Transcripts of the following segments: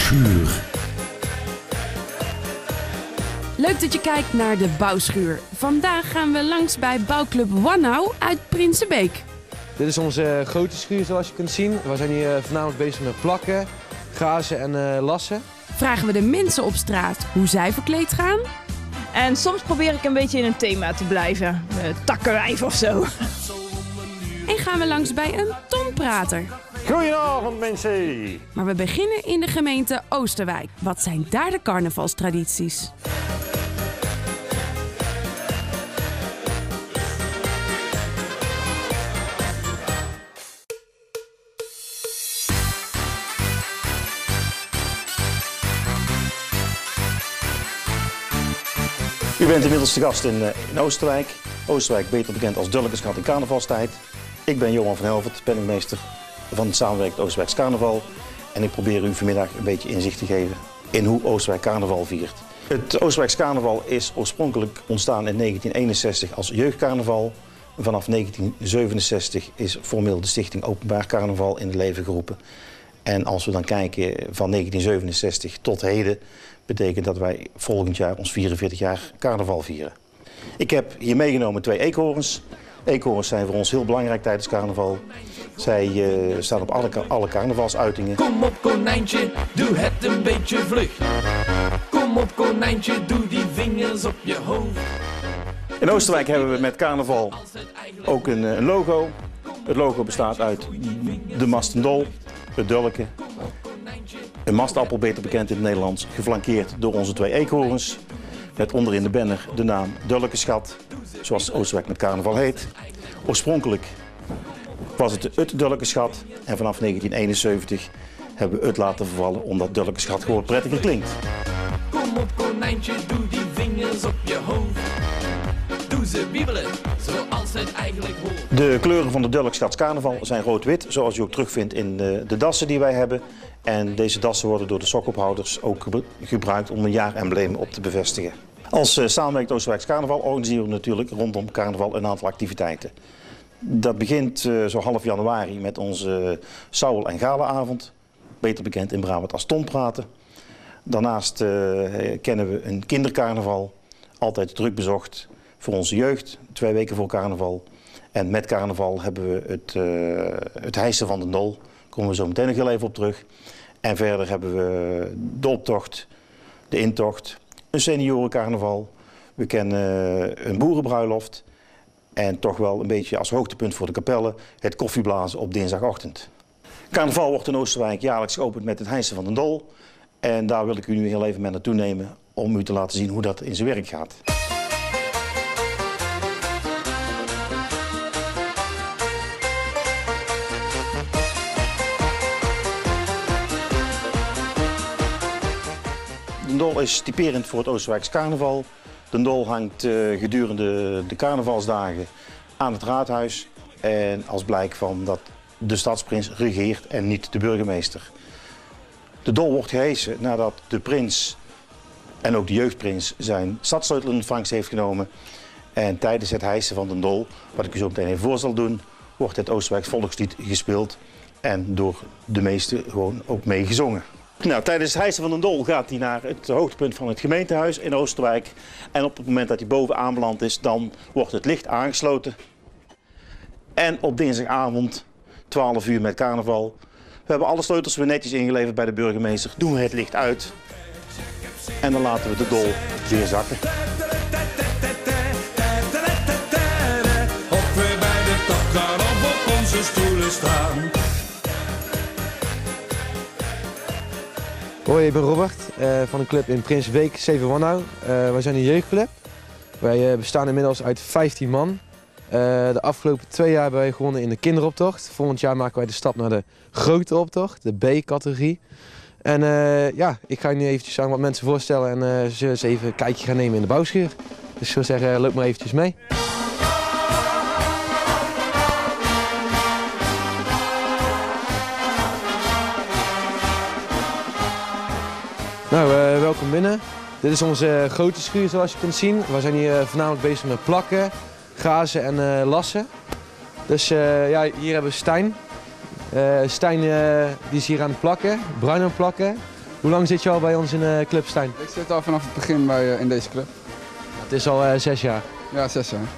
bouwschuur. Leuk dat je kijkt naar de bouwschuur. Vandaag gaan we langs bij bouwclub Wannau uit Prinsenbeek. Dit is onze grote schuur zoals je kunt zien. We zijn hier eh, voornamelijk bezig met plakken, gazen en eh, lassen. Vragen we de mensen op straat hoe zij verkleed gaan. En soms probeer ik een beetje in een thema te blijven. Uh, takkenwijf of zo. En gaan we langs bij een tonprater. Goedenavond mensen! Maar we beginnen in de gemeente Oosterwijk. Wat zijn daar de carnavalstradities? U bent inmiddels te gast in, eh, in Oosterwijk. Oosterwijk beter bekend als Dullekenschat in carnavalstijd. Ik ben Johan van Helvert, penningmeester van het samenwerkend Oosterwijks Carnaval. En ik probeer u vanmiddag een beetje inzicht te geven in hoe Oosterwijk carnaval viert. Het Oosterwijks carnaval is oorspronkelijk ontstaan in 1961 als jeugdcarnaval. Vanaf 1967 is formeel de stichting Openbaar Carnaval in het leven geroepen. En als we dan kijken van 1967 tot heden, betekent dat wij volgend jaar ons 44 jaar carnaval vieren. Ik heb hier meegenomen twee eekhoorns. Eekhoorns zijn voor ons heel belangrijk tijdens carnaval. Zij uh, staan op alle, alle carnavalsuitingen. Kom op konijntje, doe het een beetje vlug. Kom op konijntje, doe die vingers op je hoofd. In Oosterwijk hebben we met carnaval ook een, een logo. Het logo bestaat uit de mastendol, het dulken, een mastappel, beter bekend in het Nederlands, geflankeerd door onze twee eekhoorns. Met onderin de banner de naam Dulkenschat, zoals Oosterwijk met carnaval heet. Oorspronkelijk was het het Dulkenschat en vanaf 1971 hebben we het laten vervallen omdat Dulkenschat gewoon prettiger klinkt. Kom op konijntje, doe die vingers op je hoofd. Doe ze wiebelen, zoals het eigenlijk hoort. De kleuren van de Dulkenschats carnaval zijn rood-wit, zoals je ook terugvindt in de, de dassen die wij hebben. En deze dassen worden door de sokophouders ook gebruikt om een jaarembleem op te bevestigen. Als uh, samenwerkend Oosterwijks Carnaval organiseren we natuurlijk rondom carnaval een aantal activiteiten. Dat begint uh, zo half januari met onze uh, Sauwel- en Galenavond, beter bekend in Brabant als Tonpraten. Daarnaast kennen we een kindercarnaval, altijd druk bezocht voor onze jeugd, twee weken voor carnaval. En met carnaval hebben we het, het hijsen van de nol, daar komen we zo meteen nog heel even op terug. En verder hebben we de optocht, de intocht, een seniorencarnaval. We kennen een boerenbruiloft. En toch wel een beetje als hoogtepunt voor de kapellen het koffieblazen op dinsdagochtend. Carnaval wordt in Oosterwijk jaarlijks geopend met het hijsen van de dol. En daar wil ik u nu heel even mee naartoe nemen om u te laten zien hoe dat in zijn werk gaat. Dol is typerend voor het Oosterwijks carnaval. De dol hangt uh, gedurende de carnavalsdagen aan het raadhuis. En als blijk van dat de stadsprins regeert en niet de burgemeester. De dol wordt gehesen nadat de prins en ook de jeugdprins zijn stadsleutel in ontvangst heeft genomen. En tijdens het hijsen van de dol, wat ik u zo meteen even voor zal doen, wordt het Oosterwijks volkslied gespeeld. En door de meesten gewoon ook meegezongen. Nou, tijdens het hijsen van de dol gaat hij naar het hoogtepunt van het gemeentehuis in Oosterwijk. En op het moment dat hij boven aanbeland is, dan wordt het licht aangesloten. En op dinsdagavond, 12 uur met carnaval, we hebben alle sleutels weer netjes ingeleverd bij de burgemeester. Doen we het licht uit. En dan laten we de dol weer zakken. Hoi, ik ben Robert uh, van een club in Prinsenbeek, 7 Wannau. Uh, wij zijn een jeugdclub. Wij uh, bestaan inmiddels uit 15 man. de afgelopen twee jaar hebben wij gewonnen in de kinderoptocht. Volgend jaar maken wij de stap naar de grote optocht, de B-categorie. En ja, ik ga nu eventjes wat mensen voorstellen en ze eens even een kijkje gaan nemen in de bouwschuur. Dus ik zou zeggen, loop maar eventjes mee. Welkom binnen. Dit is onze grote schuur zoals je kunt zien. We zijn hier voornamelijk bezig met plakken, gazen en uh, lassen. Dus ja, hier hebben we Stijn. Eh, Stijn eh, die is hier aan het plakken, bruin aan het plakken. Hoe lang zit je al bij ons in de club, Stijn? Ik zit al vanaf het begin bij, eh, in deze club. Het is al eh, zes jaar. Ja, zes jaar.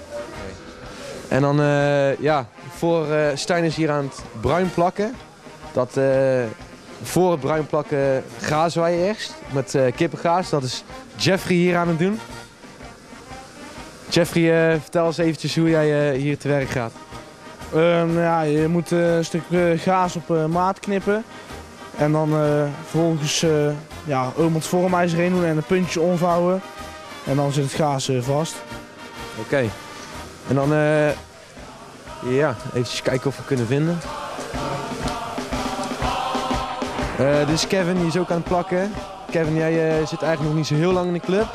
En dan, eh, ja, voor eh, Stijn is hier aan het bruin plakken. Dat, eh, voor het bruin plakken gazen wij eerst met eh kippengaas. Dat is Jeffrey hier aan het doen. Jeffrey, eh, vertel eens eventjes hoe jij eh, hier te werk gaat. Ehm, ja, je moet een stuk gaas op maat knippen. En dan vervolgens ja, het vormijzer heen doen en een puntje omvouwen. En dan zit het gaas vast. Oké. En dan, ja, eventjes kijken of we kunnen vinden. Eh, dit is Kevin, die is ook aan het plakken. Kevin, jij eh, zit eigenlijk nog niet zo heel lang in de club.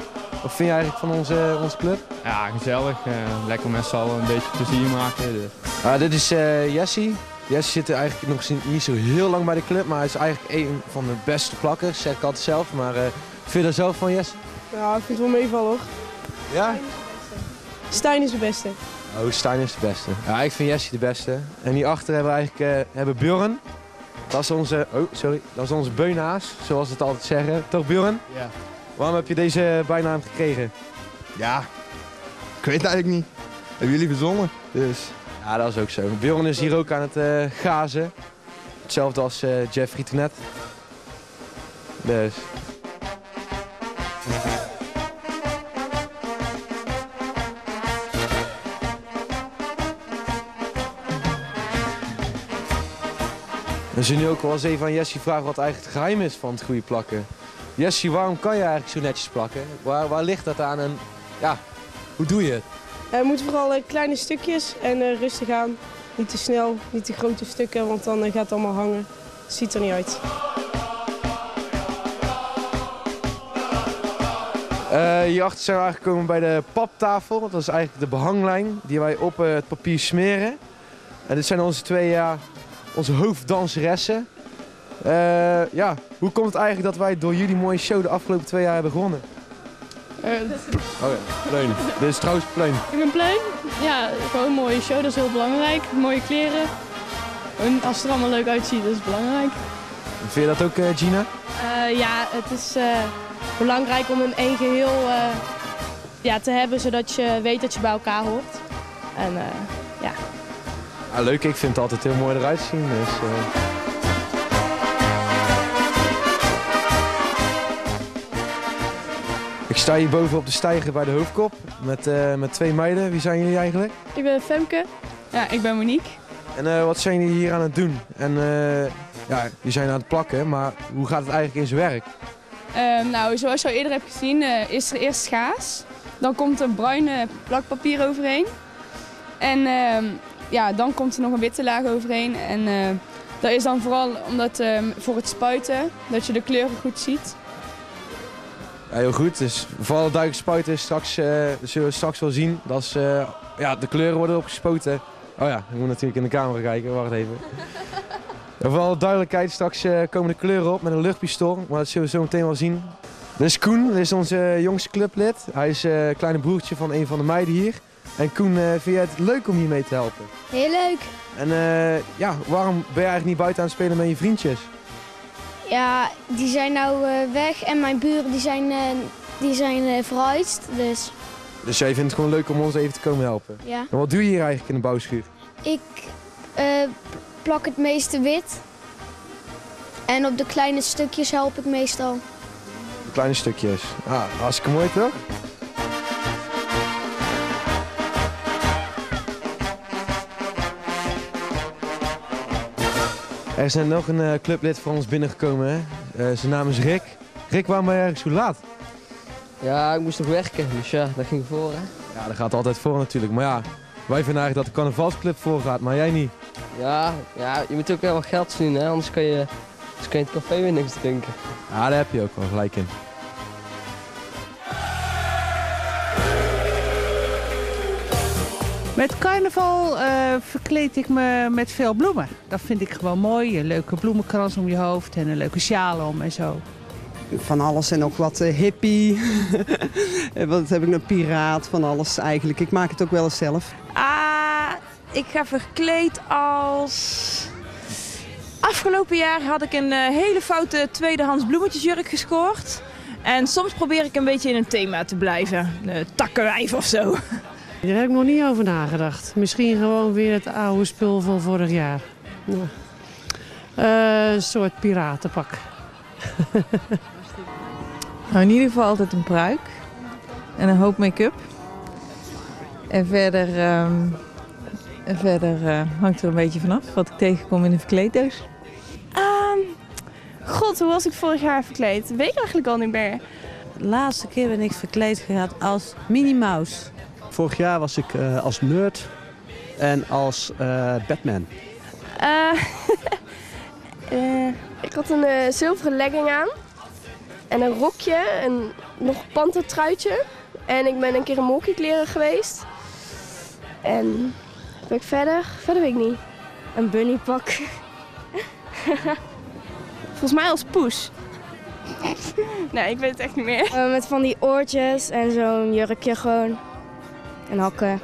Wat vind je eigenlijk van onze, onze club? Ja, gezellig. eh, lekker met z'n allen een beetje plezier maken. Dus. Ah, dit is eh Jesse. Jesse zit er eigenlijk nog niet- niet zo heel lang bij de club, maar hij is eigenlijk een van de beste plakkers, zeg ik altijd zelf. Maar eh vind je daar zelf van, Jesse? Ja, ik vind het wel meevallen hoor. Ja? Stijn is de beste. Oh, Stijn is de beste. Ja, ik vind Jesse de beste. En hierachter hebben we eigenlijk eh, hebben Björn. Dat is onze, oh sorry, dat is onze beunhaas, zoals we het altijd zeggen. Toch Björn? Ja. Waarom heb je deze bijnaam gekregen? Ja, ik weet het eigenlijk niet. Hebben jullie verzonnen? Dus. Ja, dat is ook zo. Björn is hier ook aan het eh, gazen. Hetzelfde als eh, Jeffrey toen net. Dus. We zullen nu ook wel eens even aan Jessie vragen wat eigenlijk het geheim is van het goede plakken. Jessie, waarom kan je eigenlijk zo netjes plakken? Waar, waar ligt dat aan en ja, hoe doe je het? Eh, we moeten vooral eh, kleine stukjes en eh, rustig aan. Niet te snel, niet te grote stukken, want dan gaat het allemaal hangen. Het ziet er niet uit. Eh, hierachter zijn we aangekomen bij de paptafel. Dat is eigenlijk de behanglijn die wij op het papier smeren. En dit zijn onze twee ja, onze hoofddanseressen. Eh, ja, hoe komt het eigenlijk dat wij door jullie mooie show de afgelopen twee jaar hebben gewonnen? Eh, Oh ja, Pleun. Dit is trouwens Pleun. ik ben Pleun. Ja, gewoon een mooie show, dat is heel belangrijk. Mooie kleren. En als het er allemaal leuk uitziet, dat is belangrijk. Vind je dat ook, eh, Gina? Ja, het is belangrijk om een één geheel eh, ja, te hebben, zodat je weet dat je bij elkaar hoort. En eh, ja. Leuk, ik vind het altijd heel mooi eruit zien. Dus, eh. Ik sta hier boven op de steiger bij de hoofdkop met, eh, met twee meiden. Wie zijn jullie eigenlijk? Ik ben Femke. Ja, ik ben Monique. En eh, wat zijn jullie hier aan het doen? En eh, ja, jullie zijn aan het plakken, maar hoe gaat het eigenlijk in zijn werk? Ehm, nou, zoals je al eerder hebt gezien, eh, is er eerst gaas. Dan komt er bruine plakpapier overheen. En ehm, ja, dan komt er nog een witte laag overheen. En eh, dat is dan vooral omdat ehm, voor het spuiten, dat je de kleuren goed ziet. Ja, heel goed. Dus vooral het duidelijk spuiten is straks, eh, zullen we straks wel zien. Dat is, eh, ja, de kleuren worden opgespoten. Oh ja, ik moet natuurlijk in de camera kijken. Wacht even. En vooral de duidelijkheid, straks komen de kleuren op met een luchtpistool. Maar dat zullen we zo meteen wel zien. Is Koen, is onze jongste clublid. Hij is eh kleine broertje van een van de meiden hier. En Koen, eh, vind jij het leuk om hiermee te helpen? Heel leuk. En eh, ja, waarom ben je eigenlijk niet buiten aan het spelen met je vriendjes? Ja, die zijn nou eh, weg en mijn buren die zijn, die zijn verhuisd. Dus Dus jij vindt het gewoon leuk om ons even te komen helpen? Ja. En wat doe je hier eigenlijk in de bouwschuur? ik plak het meeste wit. En op de kleine stukjes help ik meestal. Kleine stukjes. Ah, hartstikke mooi toch? Er is nog een eh, clublid voor ons binnengekomen. Hè? Eh, zijn naam is Rick. Rick, waarom ben je eigenlijk zo laat? Ja, ik moest nog werken, dus ja, dat ging voor hè. Ja, dat gaat altijd voor natuurlijk. Maar ja, wij vinden eigenlijk dat de carnavalsclub voorgaat, maar jij niet. Ja, ja, je moet ook wel wat geld verdienen, hè? anders kan je, anders kan je het café weer niks drinken. Ja, daar heb je ook wel gelijk in. Met carnaval eh, verkleed ik me met veel bloemen. Dat vind ik gewoon mooi. Een leuke bloemenkrans om je hoofd en een leuke sjaal om en zo. Van alles en ook wat eh, hippie. wat heb ik een piraat van alles eigenlijk. Ik maak het ook wel eens zelf. Ah, ik ga verkleed als Afgelopen jaar had ik een eh, hele foute tweedehands bloemetjesjurk gescoord. En soms probeer ik een beetje in een thema te blijven. Uh, takkenwijf of zo. Daar heb ik nog niet over nagedacht. Misschien gewoon weer het oude spul van vorig jaar. Nou, eh, een soort piratenpak. Nou, in ieder geval altijd een pruik. En een hoop make-up. En verder, ehm, en verder eh, hangt er een beetje vanaf wat ik tegenkom in de verkleeddoos. Ehm, God, hoe was ik vorig jaar verkleed? Weet ik eigenlijk al niet meer. De laatste keer ben ik verkleed gehad als Minnie Mouse. Vorig jaar was ik eh, als nerd en als eh, Batman. Eh, eh, ik had een zilveren legging aan. En een rokje en nog een pantertruitje. En ik ben een keer in monkeykleren geweest. En wat ben ik verder? Verder weet ik niet. Een bunnypak. Volgens mij als poes. nee, ik weet het echt niet meer. Eh, met van die oortjes en zo'n jurkje gewoon. En hakken.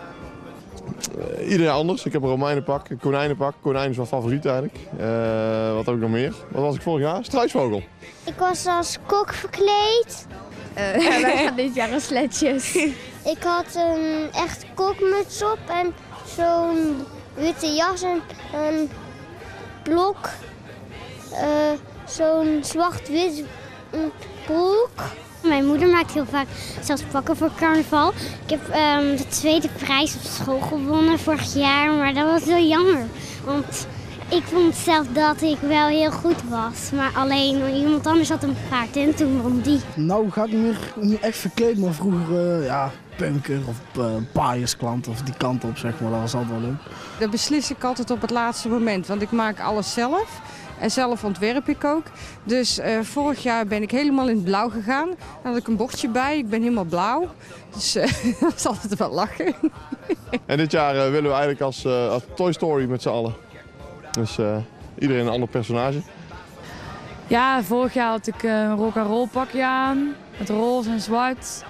Eh, iedereen anders. Ik heb een Romeinenpak, een konijnenpak. Konijn is mijn favoriet eigenlijk. Eh, wat heb ik nog meer? Wat was ik vorig jaar? Struisvogel. Ik was als kok verkleed. ja, wij gaan dit jaar als sletjes. Ik had een echt kokmuts op en zo'n witte jas en een blok. eh, zo'n zwart-wit broek. Mijn moeder maakt heel vaak zelfs pakken voor carnaval. Ik heb ehm, de tweede prijs op school gewonnen vorig jaar, maar dat was heel jammer. Want ik vond zelf dat ik wel heel goed was. Maar alleen iemand anders had een paard en toen won die. Nou ga ik me meer niet echt verkleed, maar vroeger eh, ja, punker of uh, paaiersklant of die kant op zeg maar. Dat was altijd wel leuk. Dat beslis ik altijd op het laatste moment, want ik maak alles zelf. En zelf ontwerp ik ook. Dus eh, vorig jaar ben ik helemaal in het blauw gegaan. Dan had ik een bordje bij, ik ben helemaal blauw. Dus eh, dat is altijd wel lachen. En dit jaar eh, willen we eigenlijk als, eh, als Toy Story met z'n allen. Dus eh, iedereen een ander personage. Ja, vorig jaar had ik een rock and roll pakje aan. Met roze en zwart.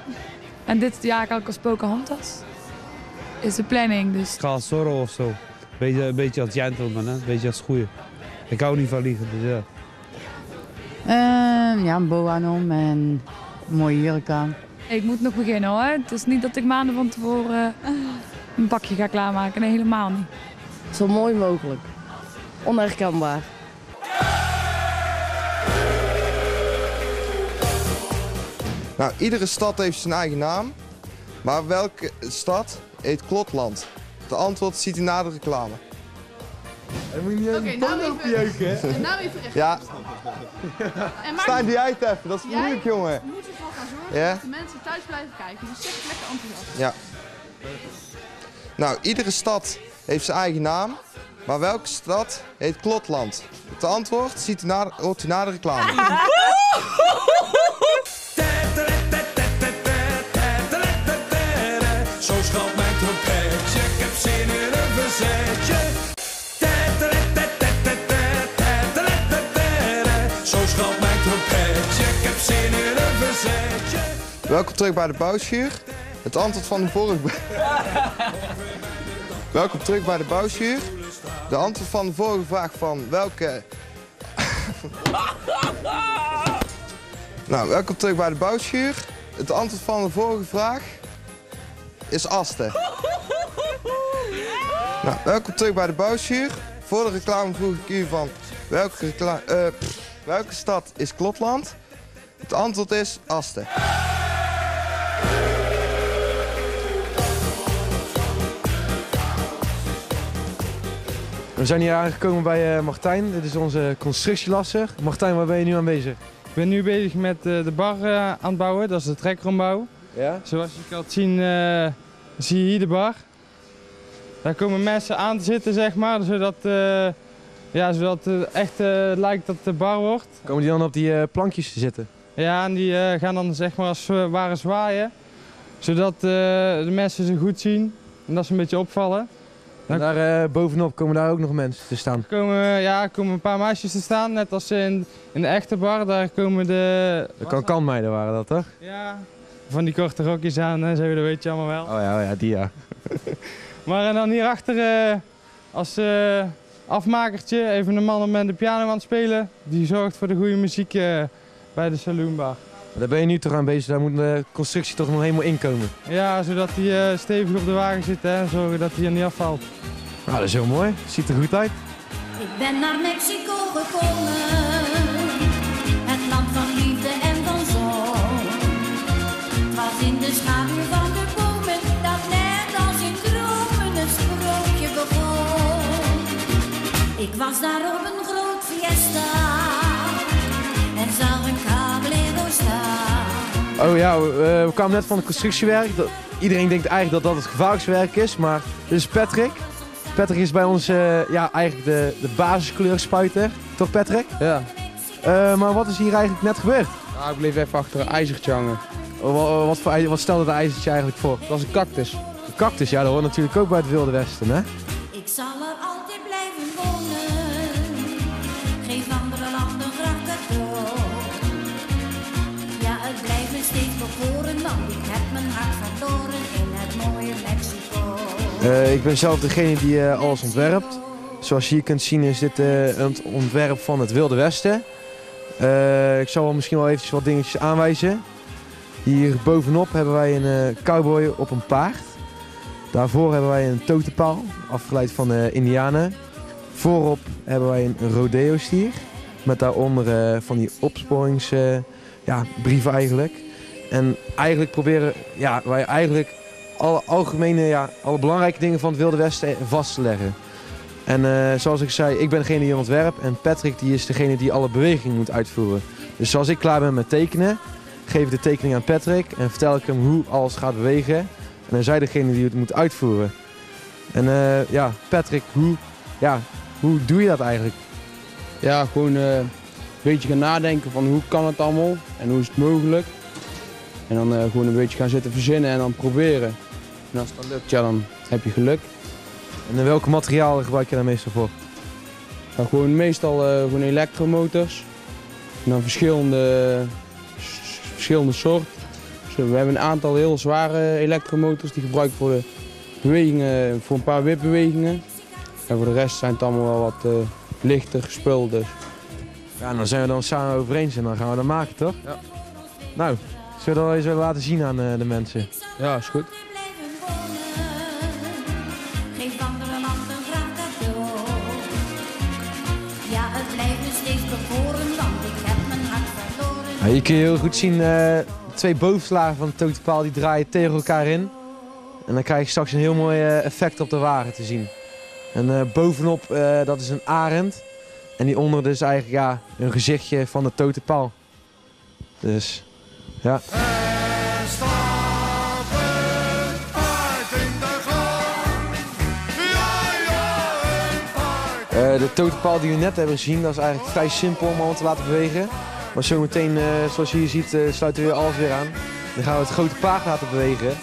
En dit jaar had ik als Pocahontas. Is de planning, dus... Ik ga als Zorro of zo. Beetje, een beetje als gentleman, hè? een beetje als goeie. Ik hou niet van liegen, dus ja. Ehm, ja, een boa aan om en een mooie jurk aan. Ik moet nog beginnen hoor. Het is niet dat ik maanden van tevoren eh, een pakje ga klaarmaken. Nee, helemaal niet. Zo mooi mogelijk. Onherkenbaar. Nou, iedere stad heeft zijn eigen naam. Maar welke stad heet Klotland? De antwoord ziet u na de reclame. Dan moet je niet Oké, nou even- jeuken. En nou even recht. Ja. En Stijn, die uit even. Dat is Jij moeilijk, jongen. moet ervoor gaan zorgen Ja? dat de mensen thuis blijven kijken. Dus zeg het lekker enthousiast. Ja. Nou, iedere stad heeft zijn eigen naam. Maar welke stad heet Klotland? Het antwoord ziet u na, hoort u na de reclame. Welkom terug bij de bouwschuur. Het antwoord van de vorige... Welkom terug bij de bouwschuur. De antwoord van de vorige vraag van welke... nou, welkom terug bij de bouwschuur. Het antwoord van de vorige vraag is Asten. nou, welkom terug bij de bouwschuur. Voor de reclame vroeg ik u van welke, eh, welke stad is Klotland? Het antwoord is Asten. We zijn hier aangekomen bij eh, Martijn. Dit is onze constructielasser. Martijn, waar ben je nu aan bezig? Ik ben nu bezig met eh, de bar eh, aan het bouwen, dat is de trekroombouw. Ja? Zoals je kan zien, eh, zie je hier de bar. Daar komen mensen aan te zitten, zeg maar, zodat, ja, zodat het echt lijkt dat het de bar wordt. Komen die dan op die plankjes te zitten? Ja, en die gaan dan zeg maar als ware zwaaien, zodat de mensen ze goed zien en dat ze een beetje opvallen. En daar eh, bovenop komen daar ook nog mensen te staan. Er komen, ja, er komen een paar meisjes te staan, net als in, in de echte bar. Daar komen de... De kan-kan-meiden waren dat, toch? Ja, van die korte rokjes aan, hè, zo, dat weet je allemaal wel. Oh ja, oh ja die ja. Maar en dan hierachter, eh als, eh, afmakertje, even een man met de piano aan het spelen. Die zorgt voor de goede muziek eh, bij de saloonbar. Daar ben je nu toch aan bezig, daar moet de constructie toch nog helemaal inkomen. Ja, zodat hij eh, stevig op de wagen zit hè, en zorgen dat hij er niet afvalt. Nou, dat is heel mooi. Ziet er goed uit. Ik ben naar Mexico gekomen, het land van liefde en van zon. Het was in de schaduw van de bomen, dat net als in dromen een sprookje begon. Ik was daar op een Oh ja, we, we kwamen net van het constructiewerk. Dat- iedereen denkt eigenlijk dat dat het gevaarlijkste werk is, maar dit is Patrick. Patrick is bij ons eh, ja, eigenlijk de, de basiskleurspuiter. Toch Patrick? Ja. Eh, maar wat is hier eigenlijk net gebeurd? Nou, ik bleef even achter een ijzertje hangen. Oh, wa- Wat, voor, wat stelde dat ijzertje eigenlijk voor? Dat was een cactus. Een cactus, ja, dat hoort natuurlijk ook bij het Wilde Westen, hè? Ik zal er altijd Eh, ik ben zelf degene die eh, alles ontwerpt. Zoals je hier kunt zien is dit eh, een ontwerp van het Wilde Westen. Ik zal wel misschien wel eventjes wat dingetjes aanwijzen. Hier bovenop hebben wij een cowboy op een paard. Daarvoor hebben wij een totenpaal, afgeleid van de Indianen. Voorop hebben wij een rodeo stier. Met daaronder van die opsporingsbrieven ja, eigenlijk. En eigenlijk proberen ja, wij eigenlijk alle algemene, ja, alle belangrijke dingen van het Wilde Westen vast te leggen. En eh, zoals ik zei, ik ben degene die ontwerpt en Patrick die is degene die alle bewegingen moet uitvoeren. Dus zoals ik klaar ben met tekenen, geef ik de tekening aan Patrick en vertel ik hem hoe alles gaat bewegen. En dan hij degene die het moet uitvoeren. En eh, ja, Patrick, hoe, ja, hoe doe je dat eigenlijk? Ja, gewoon eh, een beetje gaan nadenken van hoe kan het allemaal en hoe is het mogelijk. En dan eh, gewoon een beetje gaan zitten verzinnen en dan proberen. En als dat lukt, ja, dan heb je geluk. En in welke materialen gebruik je daar meestal voor? Ja, gewoon meestal eh, gewoon elektromotors. En dan verschillende, verschillende soorten. Dus, eh, we hebben een aantal heel zware elektromotors die gebruiken voor de bewegingen, voor een paar wipbewegingen. En voor de rest zijn het allemaal wel wat eh, lichter spul. Dus. Ja, dan zijn we dan samen over eens en dan gaan we dat maken, toch? Ja. Nou, zullen we dat wel eens even laten zien aan eh, de mensen? Ja, is goed. Geef andere landen graag cadeau. Ja, het blijft me steeds bekoren, want ik heb mijn hart verloren. Ja, hier kun je heel goed zien, eh, twee bovenslagen van de totenpaal die draaien tegen elkaar in. En dan krijg je straks een heel mooi eh, effect op de wagen te zien. En eh, bovenop, eh, dat is een arend. En die onder dus eigenlijk ja, een gezichtje van de totenpaal. Dus, ja. Eh, de totenpaal die we net hebben gezien, dat is eigenlijk vrij simpel om allemaal te laten bewegen. Maar zometeen, eh, zoals je hier ziet, eh, sluiten we weer alles weer aan. Dan gaan we het grote paard laten bewegen.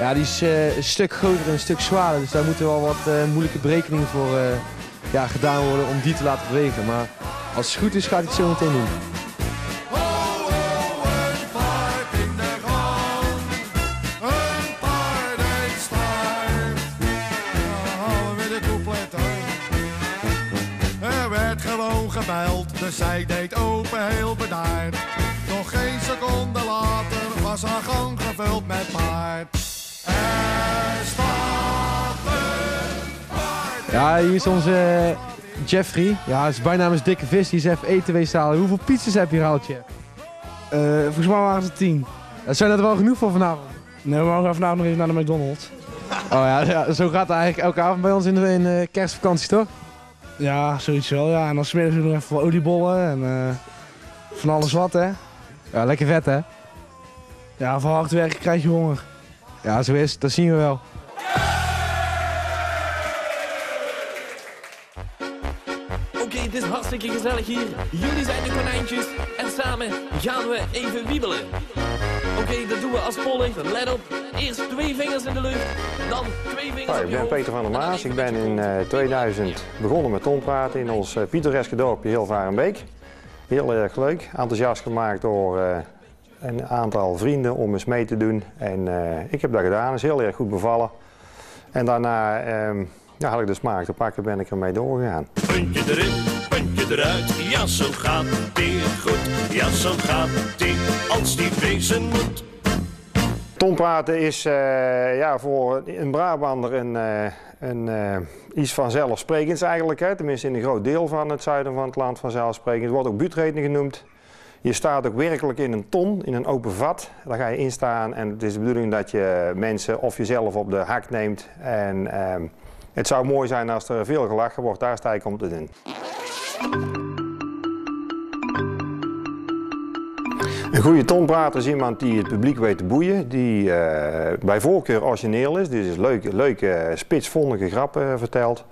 Ja, die is een stuk groter en een stuk zwaarder. Dus daar moeten wel wat moeilijke berekeningen voor ja, gedaan worden om die te laten bewegen. Maar als het goed is, gaat hij het zo meteen doen. Ja, hier is onze eh, Jeffrey. Ja, zijn bijnaam is Dikke Vis. Die is even eten halen. Hoeveel pizzas heb je gehaald, Jeff? Eh, volgens mij waren het tien. Zijn dat er wel genoeg voor vanavond? Nee, we mogen vanavond nog even naar de McDonald's. Oh ja, ja, zo gaat het eigenlijk elke avond bij ons in de, in de kerstvakantie, toch? Ja, zoiets wel, ja. En dan smiddags nog even wat oliebollen en eh, van alles wat, hè. Ja, lekker vet, hè? Ja, van hard werken krijg je honger. Ja, zo is het. Dat zien we wel. Hartstikke gezellig hier. Jullie zijn de konijntjes en samen gaan we even wiebelen. Oké, dat doen we als polling. Let op. Eerst twee vingers in de lucht, dan twee vingers Hoi, ik ben. Peter van der Maas. Ik ben in eh, 2000 begonnen met tonpraten in ons eh, pittoreske dorpje Hilvarenbeek. Heel erg leuk, enthousiast gemaakt door eh, een aantal vrienden om eens mee te doen. En eh, ik heb dat gedaan, is heel erg goed bevallen. En daarna ehm, ja, had ik de smaak te pakken, ben ik ermee doorgegaan. Puntje erin, puntje eruit, ja zo gaat het goed. Ja zo gaat het als die wezen moet. Tompraten is eh, ja, voor een Brabander een, eh, een, eh, iets vanzelfsprekends eigenlijk. Hè? Tenminste in een groot deel van het zuiden van het land vanzelfsprekend. Het wordt ook buurtreden genoemd. Je staat ook werkelijk in een ton, in een open vat. Daar ga je in staan en het is de bedoeling dat je mensen of jezelf op de hak neemt. En ehm, het zou mooi zijn als er veel gelachen wordt, daar sta ik om te doen. Een goede tonprater is iemand die het publiek weet te boeien, die eh, bij voorkeur origineel is, dus leuke, leuke spitsvondige grappen vertelt.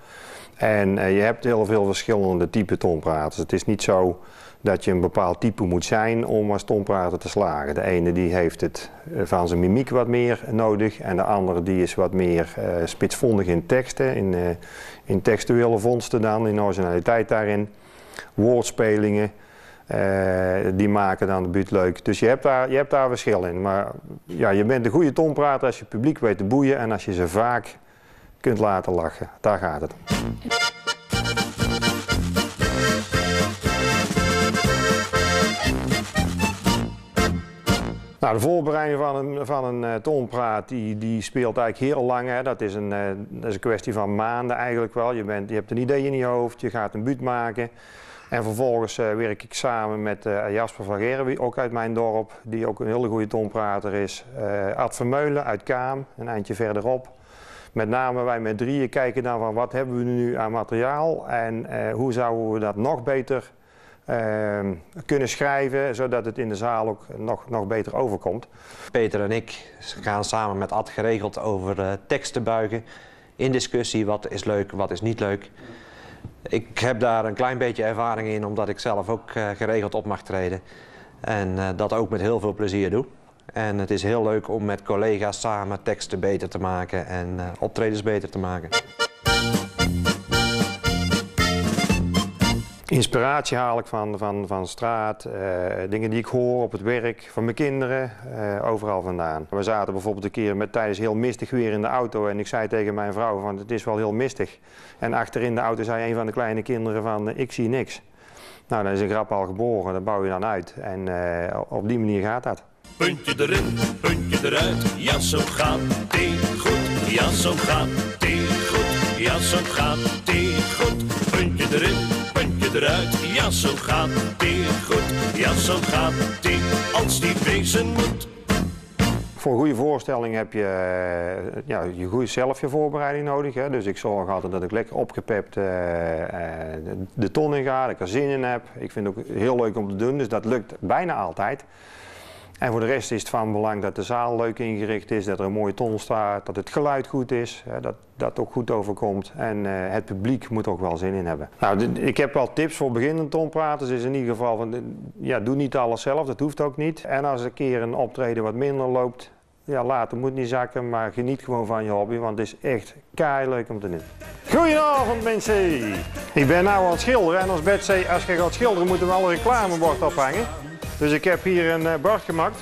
En eh, je hebt heel veel verschillende type tonpraters. Het is niet zo dat je een bepaald type moet zijn om als tonprater te slagen. De ene die heeft het eh, van zijn mimiek wat meer nodig en de andere die is wat meer uh, spitsvondig in teksten, in, uh, in textuele vondsten dan, in originaliteit daarin. Woordspelingen, die maken dan de buurt leuk. Dus je hebt, daar, je hebt daar verschil in. Maar ja, je bent een goede tonprater als je publiek weet te boeien en als je ze vaak kunt laten lachen. Daar gaat het om. Nou, de voorbereiding van een, van een uh, tonpraat die, die speelt eigenlijk heel lang. Hè. Dat, is een, uh, dat is een kwestie van maanden eigenlijk wel. Je, bent, je hebt een idee in je hoofd, je gaat een buurt maken. En vervolgens uh, werk ik samen met Jasper van Geren, ook uit mijn dorp, die ook een hele goede tonprater is. Ad Vermeulen uit Kaam, een eindje verderop. Met name wij met drieën kijken dan van wat hebben we nu aan materiaal en hoe zouden we dat nog beter kunnen schrijven, zodat het in de zaal ook nog, nog beter overkomt. Peter en ik gaan samen met Ad geregeld over uh, teksten buigen. In discussie, wat is leuk, wat is niet leuk. Ik heb daar een klein beetje ervaring in, omdat ik zelf ook uh, geregeld op mag treden. En uh, dat ook met heel veel plezier doe. En het is heel leuk om met collega's samen teksten beter te maken en optredens beter te maken. Inspiratie haal ik van, van, van straat, uh, dingen die ik hoor op het werk, van mijn kinderen, uh, overal vandaan. We zaten bijvoorbeeld een keer met tijdens heel mistig weer in de auto en ik zei tegen mijn vrouw van het is wel heel mistig. En achterin de auto zei een van de kleine kinderen van ik zie niks. Nou, dan is een grap al geboren, dat bouw je dan uit en op die manier gaat dat. Puntje erin, puntje eruit, ja zo gaat het goed, ja zo gaat het goed, ja zo gaat goed. Puntje erin, puntje eruit, ja zo gaat het goed, ja zo gaat het als die wezen moet. Voor een goede voorstelling heb je ja, je goede zelf je voorbereiding nodig. Hè? Dus ik zorg altijd dat ik lekker opgepept uh, de, de ton in ga, dat ik er zin in heb. Ik vind het ook heel leuk om te doen, dus dat lukt bijna altijd. En voor de rest is het van belang dat de zaal leuk ingericht is, dat er een mooie ton staat, dat het geluid goed is, dat dat ook goed overkomt. En uh, het publiek moet ook wel zin in hebben. Nou, ik heb wel tips voor beginnende tonpraters. Is in ieder geval van, ja, doe niet alles zelf, dat hoeft ook niet. En als een keer een optreden wat minder loopt, ja, later moet niet zakken, maar geniet gewoon van je hobby, want het is echt kei leuk om te doen. Goedenavond mensen! Ik ben nou aan het schilderen en als zei, als je gaat schilderen moet er wel een reclamebord ophangen. Dus ik heb hier een uh, bord gemaakt.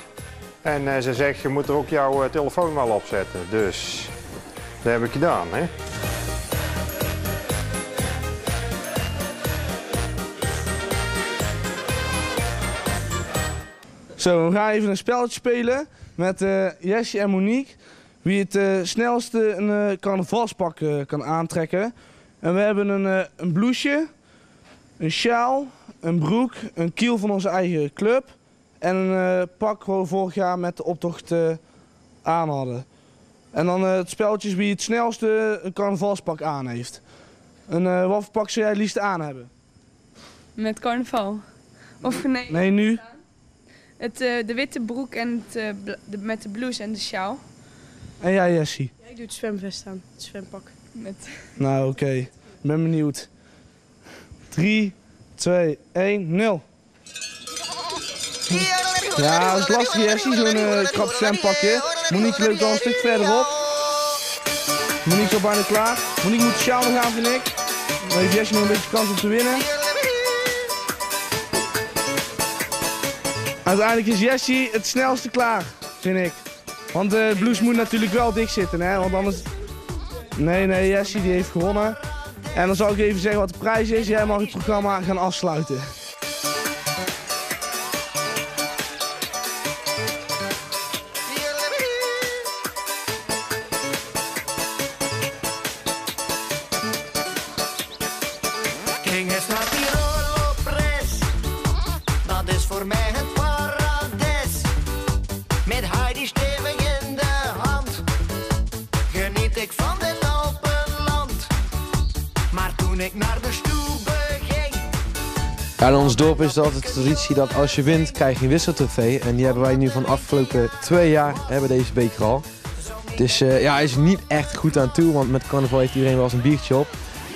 En uh, ze zegt, je moet er ook jouw uh, telefoon wel op zetten. Dus dat heb ik gedaan. Hè? Zo, we gaan even een spelletje spelen met uh, Jessie en Monique. Wie het uh, snelste een uh, carnavalspak kan aantrekken. En we hebben een, een blouseje, een sjaal, een broek, een kiel van onze eigen club. En een pak waar we vorig jaar met de optocht aan hadden. En dan het spelletje is wie het snelste een carnavalspak aan heeft. En wat voor pak zou jij het liefst aan hebben? Met carnaval? Of nee? Nee, nu. Het, uh, de witte broek en het, uh, de, met de blouse en de sjaal. En jij, Jessie? Ja, ik doe het zwemvest aan, het zwempak. Met... Nou, oké. Okay. Ik ben benieuwd. 3, 2, 1, 0. Ja, dat is lastig, Jessie, zo'n uh, krap zwempakje. Monique loopt al een stuk verderop. Monique is al bijna klaar. Monique moet de sjaal nog aan, vind ik. Dan heeft Jessie nog een beetje kans om te winnen. Uiteindelijk is Jessie het snelste klaar, vind ik. Want de blouse moet natuurlijk wel dicht zitten, hè? Want anders... Nee, nee, Jessie die heeft gewonnen. En dan zal ik even zeggen wat de prijs is. Jij mag het programma gaan afsluiten. In ons dorp is het altijd de traditie dat als je wint, krijg je een wisseltrofee. En die hebben wij nu van de afgelopen twee jaar hebben deze beker al. Dus eh, ja, hij is niet echt goed aan toe, want met carnaval heeft iedereen wel eens een biertje op.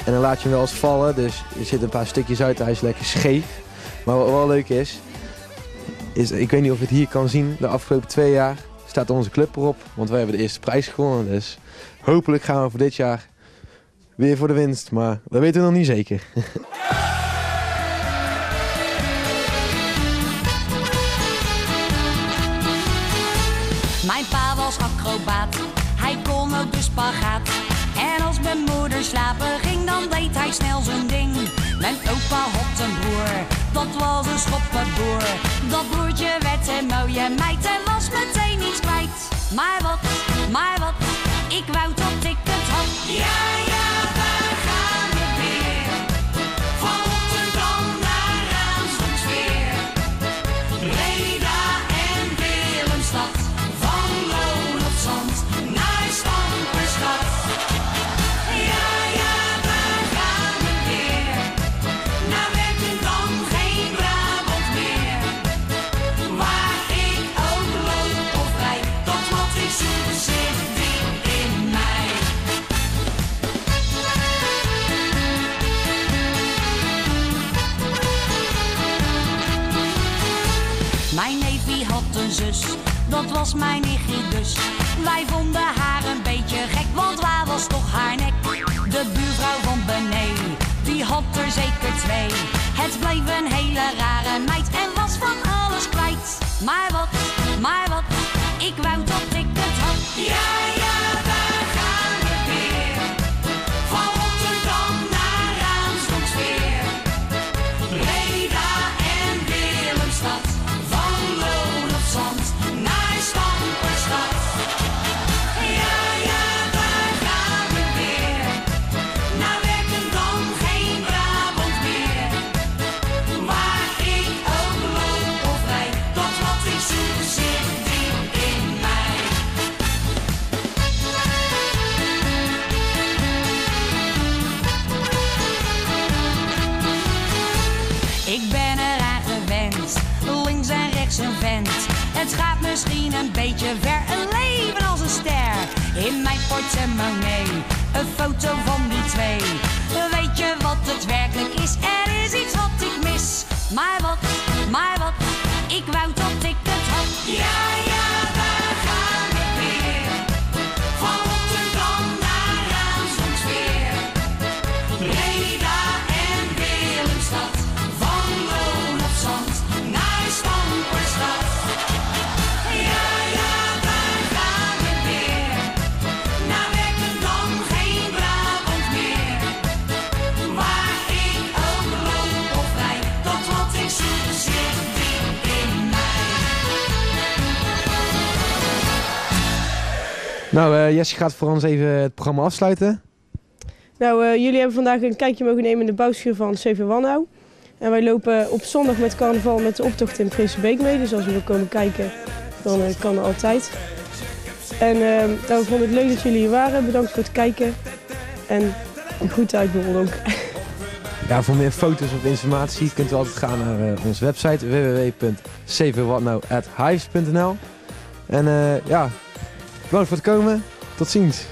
En dan laat je hem wel eens vallen, dus er zitten een paar stukjes uit, hij is lekker scheef. Maar wat wel leuk is, is, ik weet niet of je het hier kan zien, de afgelopen twee jaar staat onze club erop. Want wij hebben de eerste prijs gewonnen, dus hopelijk gaan we voor dit jaar weer voor de winst. Maar dat weten we nog niet zeker. snel ding. Mijn opa had een broer, dat was een schoppenboer. Dat broertje werd een mooie meid en was meteen iets kwijt. Maar wat, maar wat, ik wou dat ik het had. Was mijn nichtje dus. Wij vonden haar een beetje gek, want waar was toch haar nek? De buurvrouw van beneden, die had er zeker twee. Het bleef een hele rare meid en was van alles kwijt. Maar Nou, Jessie gaat voor ons even het programma afsluiten. Nou, eh, jullie hebben vandaag een kijkje mogen nemen in de bouwschuur van CV Wanhou. En wij lopen op zondag met carnaval met de optocht in Prinsenbeek mee. Dus als u wil komen kijken, dan eh, kan er altijd. En nou, we vonden het leuk dat jullie hier waren. Bedankt voor het kijken. En goed uit ook. Ja, voor meer foto's of informatie kunt u altijd gaan naar onze website www.cvwhatnow.hives.nl En ja, bedankt voor het komen. Tot ziens.